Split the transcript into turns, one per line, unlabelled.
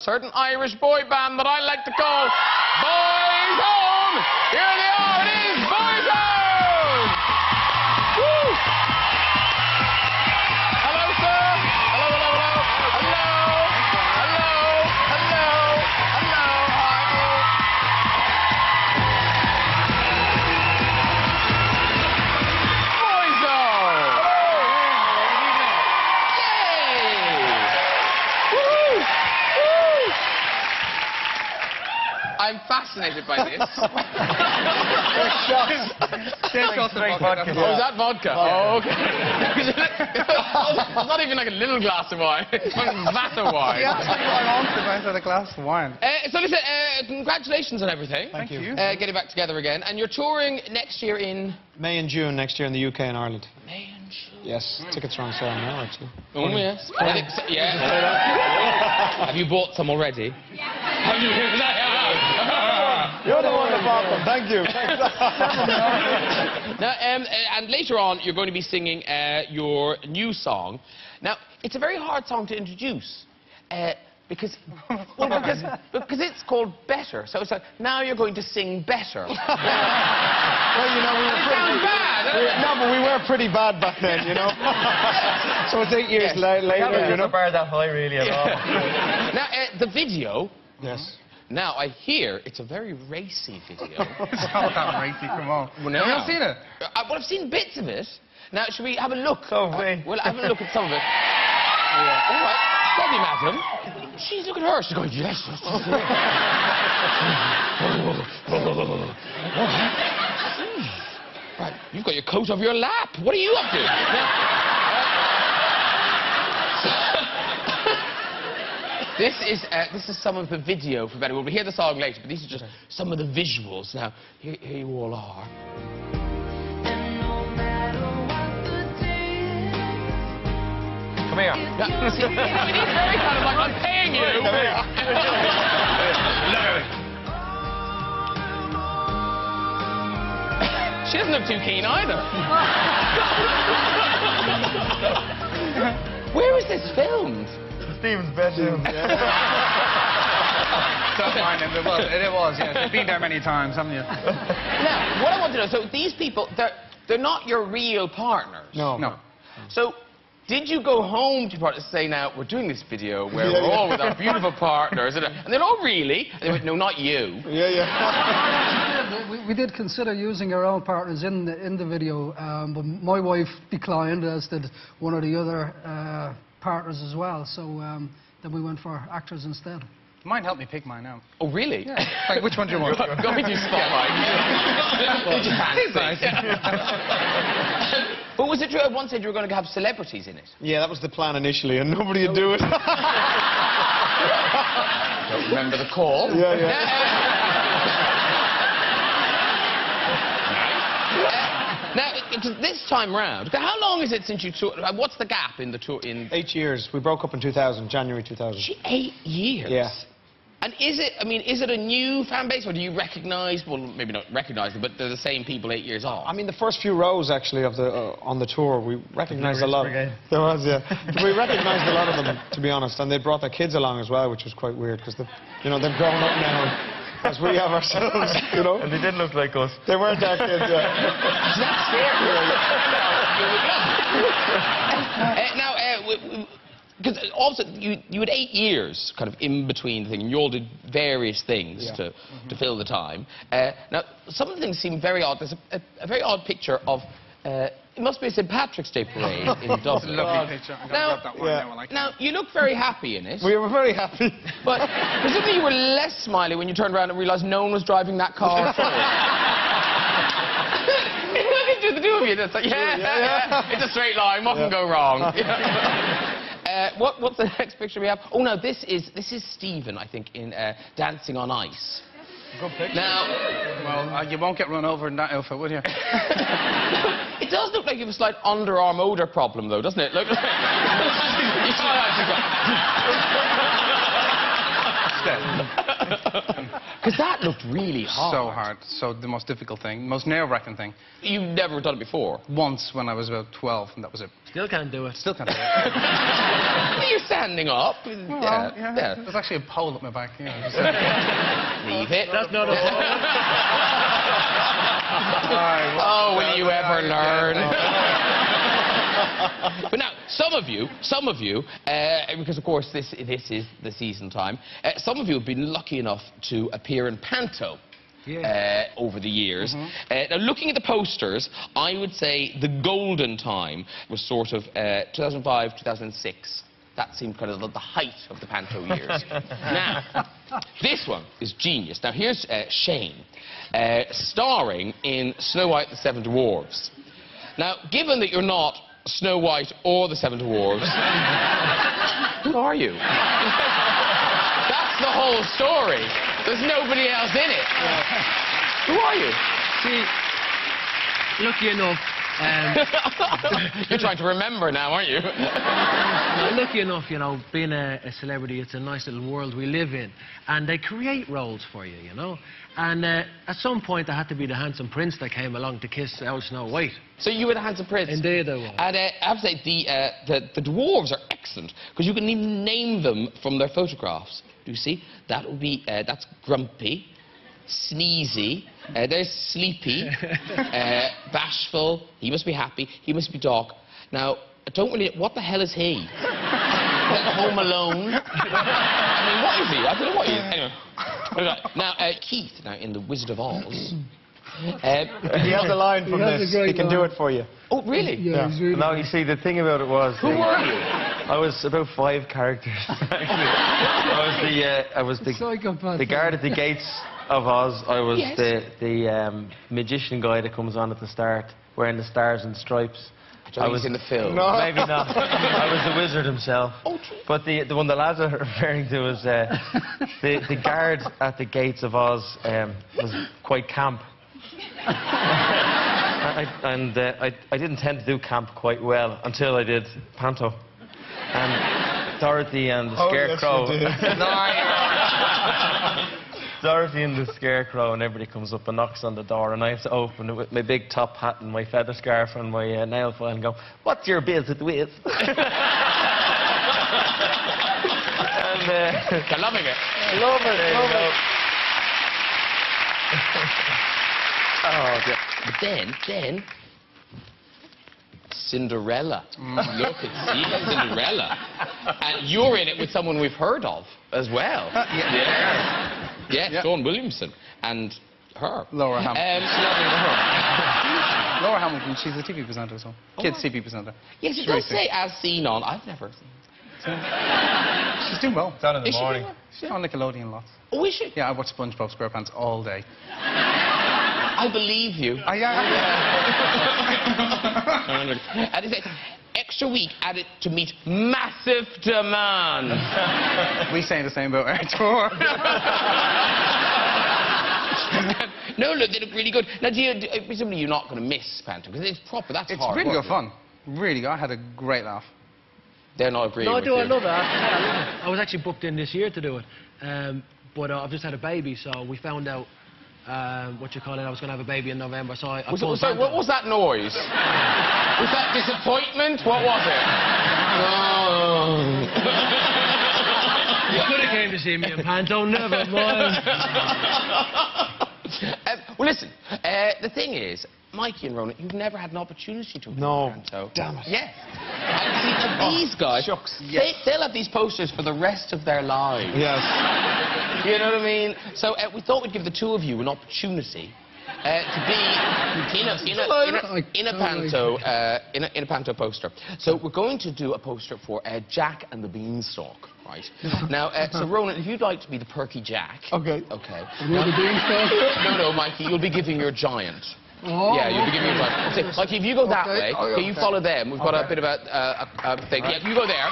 certain Irish boy band that I like to call Boys Home. Here they are. Fascinated by this.
vodka.
Oh, is that vodka? Oh, okay. it's not even like a little glass of wine. It's one vat of wine.
I wanted I said a glass of wine.
Uh, so listen, uh, congratulations on everything.
Thank you.
Uh, getting back together again. And you're touring next year in
May and June next year in the UK and Ireland.
May and June.
Yes, tickets are on sale now, actually.
Oh, yes. I yeah. Have you bought some already? Have you?
You're the one that bought them. Thank you.
Now, um, uh, and later on, you're going to be singing uh, your new song. Now, it's a very hard song to introduce. Uh, because, well, because, because it's called Better. So it's like, now you're going to sing better.
well, you know, we were
It sounds bad,
we- no, but we were pretty bad back then, you know. so it's eight years
Yes.
la- later, you know.
bar that high really at all.
now, uh, the video,
Yes.
Now I hear it's a very racy video.
It's not that racy, come on.
Well, now-
Have you not seen it?
Uh, well, I've seen bits of it. Now, should we have a look?
So have we.
Uh, we'll have a look at some of it. All right. Steady, madam. She's look at her. She's going, yes. yes, yes, yes. right, you've got your coat over your lap. What are you up to? Now, this is uh, this is some of the video for Better. We'll hear the song later, but these are just some of the visuals. Now, here, here you all are.
Come here.
Yeah, it is very kind of like I'm paying you. Come here. she doesn't look too keen either. Where is this filmed?
Stephen's bedroom. Don't mind him. It was. It was. Yeah. You've been there many times, haven't you?
Now, what I want to know, so these people, they're, they're not your real partners.
No.
No.
So, did you go home to your partners and say, now, we're doing this video where
Yeah,
we're
yeah.
all with our beautiful partners, and, and they're all really? And they went, no, not you.
Yeah, yeah.
We, we did consider using our own partners in the, in the video, um, but my wife declined, as did one of the other uh, partners as well. So um, then we went for actors instead.
Mind help me pick mine now.
Oh, really?
Like, which one do you want?
Go, go with your spotlight. Did but was it true at one stage you were going to have celebrities in it?
Yeah, that was the plan initially, and nobody would do it.
Don't remember the call.
Yeah, yeah.
Now, it- it- this time round, how long is it since you toured? uh, What's the gap in the tour? In
Eight years. We broke up in 2000, January 2000.
Gee, eight years.
Yeah.
And is it? I mean, is it a new fan base, or do you recognise? Well, maybe not recognise them, but they're the same people eight years on.
I mean, the first few rows actually of the uh, on the tour, we recognised a lot.
Brigade.
There was, yeah. we recognised a lot of them, to be honest, and they brought their kids along as well, which was quite weird because you know they've grown up now as we have ourselves. You know,
And they didn't look like us.
they weren't our kids. Yeah.
uh, now, because also you you had eight years kind of in between the thing, and you all did various things
Yeah.
to to fill the time. Uh, now, some of the things seem very odd. There's a, a, a very odd picture of. Uh, it must be a St Patrick's Day parade in Dublin.
Lovely picture. I'm
Now-
that one
Yeah.
now. I like
Now, you look very happy in it,
We were very happy.
but presumably you were less smiley when you turned around and realised no one was driving that car forward. Look at you, the two of you. It's like, yeah,
Yeah, yeah.
it's a straight line. What can go wrong? uh, what, what's the next picture we have? Oh no, this is this is Stephen, I think, in uh, Dancing on Ice.
Good picture.
Now,
Well, uh, you won't get run over in that outfit, will you?
It does look like you have a slight underarm odor problem, though, doesn't it? Look. You should-
instead.
Because that looked really hard.
So hard. So the most difficult thing, most nerve-wracking thing.
You've never done it before.
Once when I was about 12, and that was it.
Still can't do it.
Still can't do it.
You're standing up. yeah, yeah.
There's actually a pole up my back. You know,
Leave it.
That's not a
Oh, will you ever learn? but now, some of you, some of you, uh, because of course this, this is the season time, uh, some of you have been lucky enough to appear in Panto. Uh, over the years. Uh, now, looking at the posters, I would say the golden time was sort of uh, 2005, 2006. That seemed kind of the, the height of the Panto years. now, this one is genius. Now, here's uh, Shane, uh, starring in Snow White and the Seven Dwarfs. Now, given that you're not Snow White or the Seven Dwarfs, who are you? That's the whole story. There's nobody else in it. Who are you?
See, lucky enough, um,
You're trying to remember now, aren't you?
Well, lucky enough, you know, being a, a celebrity, it's a nice little world we live in. And they create roles for you, you know. And uh, at some point, there had to be the handsome prince that came along to kiss old Snow White.
So you were the handsome prince.
Indeed I was.
And uh, I have to say, the, uh, the, the dwarves are excellent because you can even name them from their photographs. Do you see? That would be, uh, that's Grumpy, Sneezy, uh, there's Sleepy, uh, Bashful, he must be happy, he must be Doc. Now, I don't really, what the hell is he? Home Alone? I mean, what is he? I don't know what he is. Anyway. Anyway, Now, uh, Keith, now in The Wizard of Oz. Uh,
He has a line from
has a
this. He can do it for you.
oh, really?
Yeah, he's really
No, you see, the thing about it was...
Who were you?
I was about five characters, actually. I was the, uh, I was the,
Psychopath.
the guard at the gates of Oz. I was
Yes.
the, the um, magician guy that comes on at the start, wearing the stars and stripes.
I was in the film.
No.
Maybe not. I was the wizard himself.
Oh.
But the, the one the lads are referring to is uh, the, the guard at the gates of Oz um, was quite camp. I, and uh, I, I didn't tend to do camp quite well until I did Panto. And Dorothy and the
Oh, yes,
Scarecrow.
you did.
Dorothy and the Scarecrow, and everybody comes up and knocks on the door, and I have to open it with my big top hat and my feather scarf and my uh, nail file and go, What's your biz with? And, uh,
They're loving it.
love it, love it.
Oh, dear. But then, then, Cinderella. Look, at see, Cinderella. And you're in it with someone we've heard of as well.
yeah.
Yeah. Yeah,
Yeah.
Dawn Williamson. And her.
Laura Ham-
Um,
Laura Hamilton, she's a TV presenter as well. Kids TV presenter.
yes, it
She's
does
really
say as seen on. I've never seen
She's doing well.
Down in the
Is she
morning.
doing
She's on Nickelodeon lots.
Oh, is she?
Yeah, I watch SpongeBob SquarePants all day.
I believe you.
Yeah, yeah.
and it's like, extra week added to meet massive demand.
we saying the same about our tour.
no, look, they look really good. Now, do you, do, uh, presumably you're not going to miss Panto, because it's proper, that's
it's
hard
really good fun. Really. I had a great laugh.
They're not agreeing
No, I
with
do. I
you.
love it. I, I love it. I was actually booked in this year to do it, um, but uh, I've just had a baby, so we found out um, what you call it. I was going to have a baby in November, so I. I
Was,
pulled
sorry, what was that noise? was that disappointment? What was it? Oh.
You could have came to see me in Panto, never mind.
Um, well, listen, uh, the thing is, Mikey and Ronan, you've never had an opportunity to
No.
Panto.
Damn it.
Yeah. And see, these guys,
Shucks.
they, they'll have these posters for the rest of their lives.
Yes.
You know what I mean? So uh, we thought we'd give the two of you an opportunity uh, to be in a, in a, in a, in a panto uh, in, a, in a panto poster. So we're going to do a poster for uh, Jack and the Beanstalk, right? now, uh, so Ronan, if you'd like to be the perky Jack.
Okay.
Okay.
You're the beanstalk?
No, no, Mikey, you'll be giving your giant.
Oh,
yeah, you'll be giving your giant. So, like, if you go that
Okay.
way,
Oh,
okay, you follow them. We've got a bit of a, uh, a, thing. Yeah, you go there.